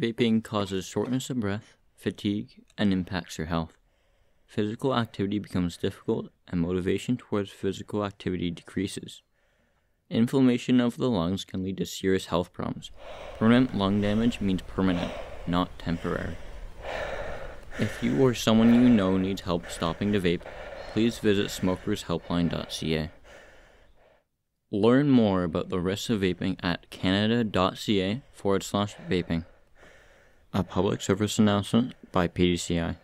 vaping causes shortness of breath, fatigue, and impacts your health. Physical activity becomes difficult and motivation towards physical activity decreases. Inflammation of the lungs can lead to serious health problems. Permanent lung damage means permanent, not temporary. If you or someone you know needs help stopping to vape, please visit smokershelpline.ca. Learn more about the risks of vaping at canada.ca forward slash vaping. A public service announcement by PDCI.